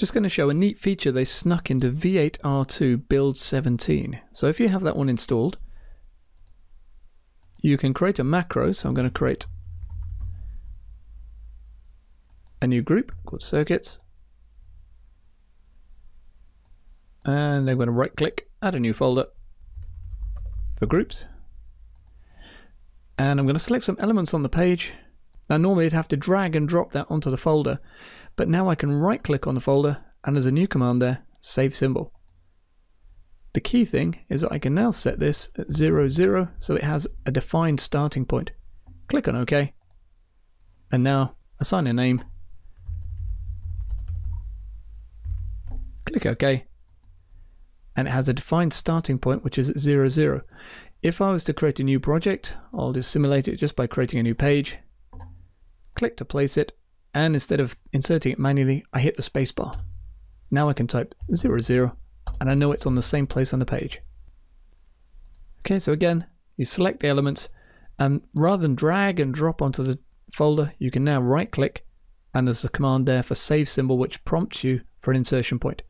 just going to show a neat feature they snuck into V8R2 build 17. So if you have that one installed, you can create a macro. So I'm going to create a new group called circuits. And I'm going to right click, add a new folder for groups. And I'm going to select some elements on the page. Now normally I'd have to drag and drop that onto the folder, but now I can right click on the folder and there's a new command there, save symbol. The key thing is that I can now set this at 0, 0 so it has a defined starting point. Click on OK. And now assign a name. Click OK. And it has a defined starting point which is at 0, 0. If I was to create a new project, I'll just simulate it just by creating a new page. Click to place it, and instead of inserting it manually, I hit the spacebar. Now I can type 00, zero, and I know it's on the same place on the page. Okay, so again, you select the elements, and rather than drag and drop onto the folder, you can now right click, and there's a command there for save symbol which prompts you for an insertion point.